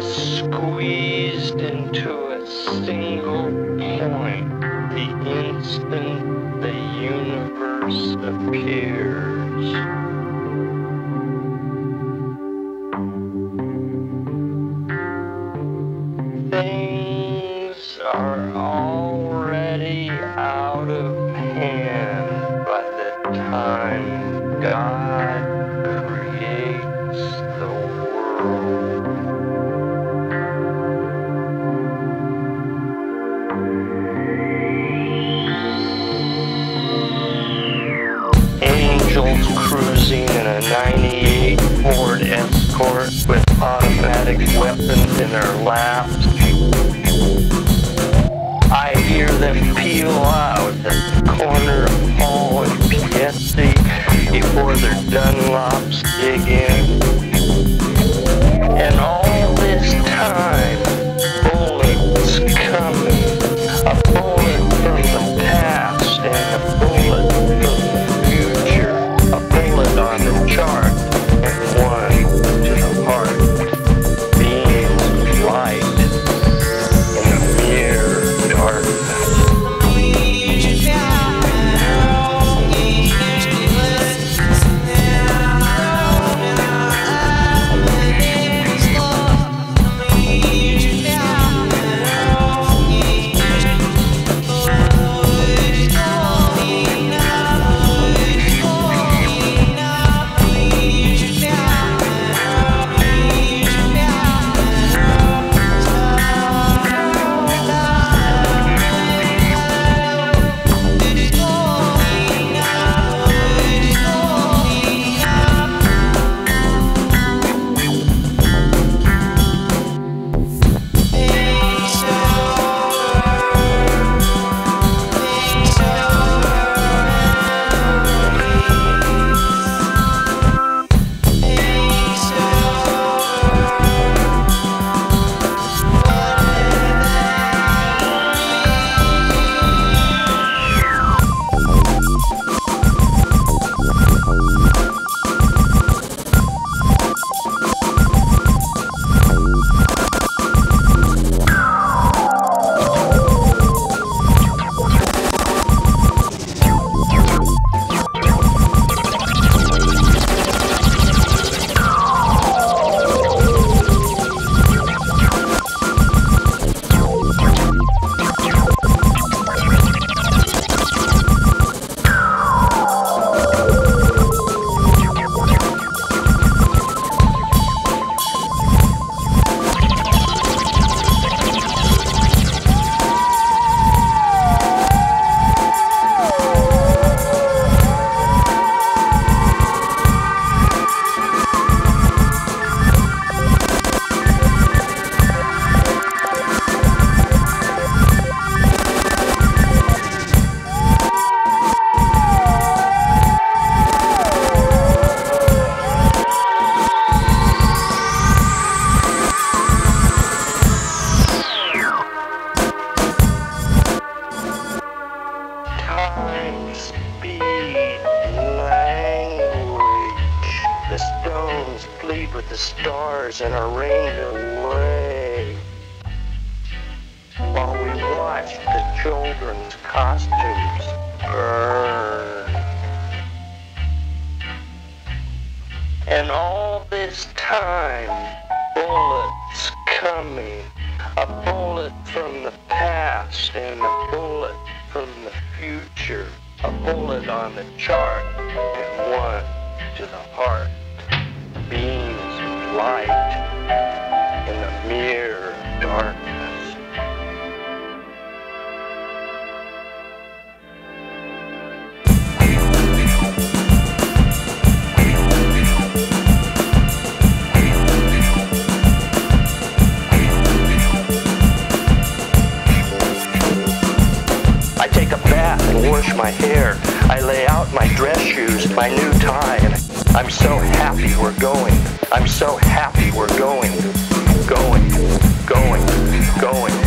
squeezed into a single point the instant the universe appears. Things are already out of hand by the time God in their laps. I hear them peel out at the corner of Hall and Piazzi before their Dunlops dig in. Plead with the stars and are rained away. While we watch the children's costumes burn. And all this time, bullets coming. A bullet from the past and a bullet from the future. A bullet on the chart and one to the heart. Beams of light in the mere darkness. I take a bath and wash my hair. I lay out my dress shoes, my new tie, I'm so happy we're going. I'm so happy we're going. Going, going, going.